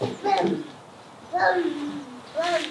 Boom! Boom! Boom!